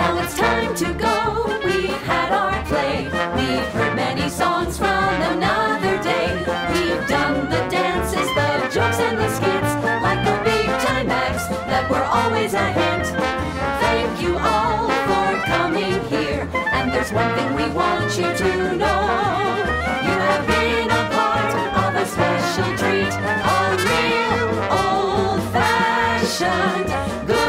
Now it's time to go. We've had our play. We've heard many songs from another day. We've done the dances, the jokes, and the skits, like the big time acts that were always a hit. Thank you all for coming here. And there's one thing we want you to know. You have been a part of a special treat, a real old-fashioned good.